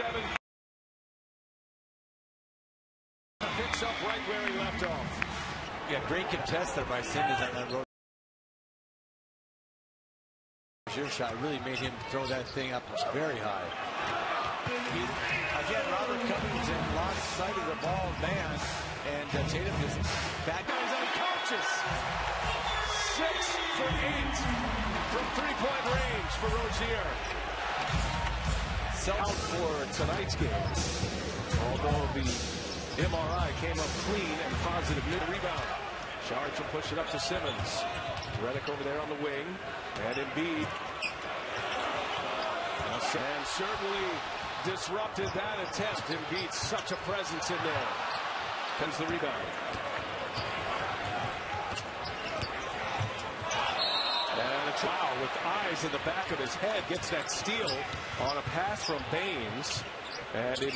seven. Picks up right where he left off. Yeah, great contest there by Simmons on that road. Your shot really made him throw that thing up very high. He, again, Robert Covington lost sight of the ball man, and uh, Tatum just back. He's unconscious. Six for eight from three-point range for Rozier. Out for tonight's game. Although the MRI came up clean and positive mid rebound. Saric will push it up to Simmons. Redick over there on the wing. And Embiid. And certainly disrupted that attempt. Embiid, such a presence in there. Comes the rebound. Foul with eyes in the back of his head. Gets that steal on a pass from Baynes. And